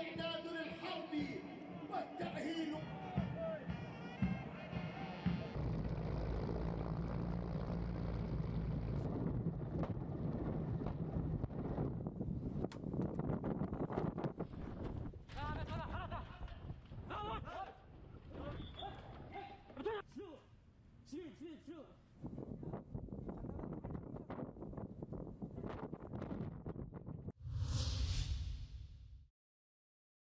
விட்டார்